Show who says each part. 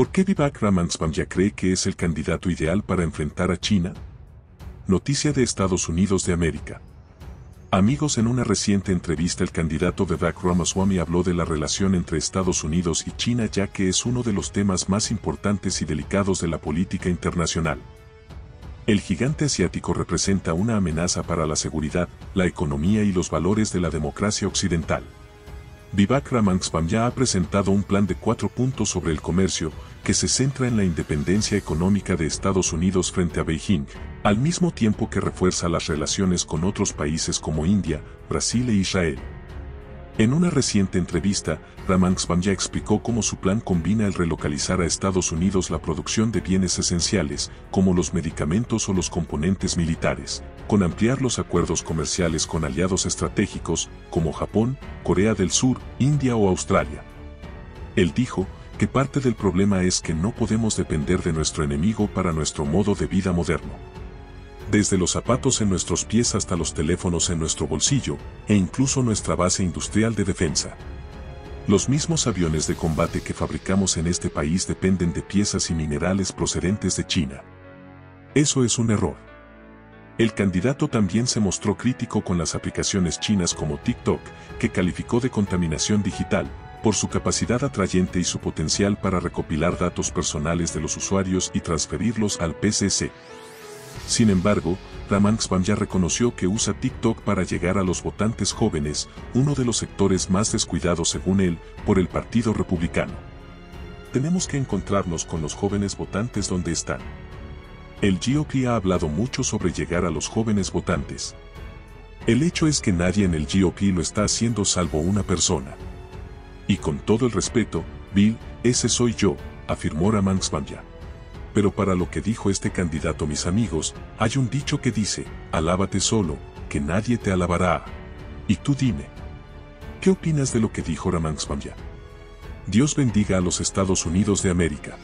Speaker 1: ¿Por qué Vivek Ramaswamy cree que es el candidato ideal para enfrentar a China? Noticia de Estados Unidos de América. Amigos, en una reciente entrevista el candidato Vivek Ramaswamy habló de la relación entre Estados Unidos y China ya que es uno de los temas más importantes y delicados de la política internacional. El gigante asiático representa una amenaza para la seguridad, la economía y los valores de la democracia occidental. Vivek Ramaswamy ha presentado un plan de cuatro puntos sobre el comercio, que se centra en la independencia económica de Estados Unidos frente a Beijing, al mismo tiempo que refuerza las relaciones con otros países como India, Brasil e Israel. En una reciente entrevista, Ramaswamy explicó cómo su plan combina el relocalizar a Estados Unidos la producción de bienes esenciales, como los medicamentos o los componentes militares, con ampliar los acuerdos comerciales con aliados estratégicos, como Japón, Corea del Sur, India o Australia. Él dijo, que parte del problema es que no podemos depender de nuestro enemigo para nuestro modo de vida moderno desde los zapatos en nuestros pies hasta los teléfonos en nuestro bolsillo, e incluso nuestra base industrial de defensa. Los mismos aviones de combate que fabricamos en este país dependen de piezas y minerales procedentes de China. Eso es un error. El candidato también se mostró crítico con las aplicaciones chinas como TikTok, que calificó de contaminación digital, por su capacidad atrayente y su potencial para recopilar datos personales de los usuarios y transferirlos al PCC. Sin embargo, Ramanspan ya reconoció que usa TikTok para llegar a los votantes jóvenes, uno de los sectores más descuidados según él, por el Partido Republicano. Tenemos que encontrarnos con los jóvenes votantes donde están. El GOP ha hablado mucho sobre llegar a los jóvenes votantes. El hecho es que nadie en el GOP lo está haciendo salvo una persona. Y con todo el respeto, Bill, ese soy yo, afirmó ya. Pero para lo que dijo este candidato mis amigos, hay un dicho que dice, alábate solo, que nadie te alabará. Y tú dime, ¿qué opinas de lo que dijo Ramansvanya? Dios bendiga a los Estados Unidos de América.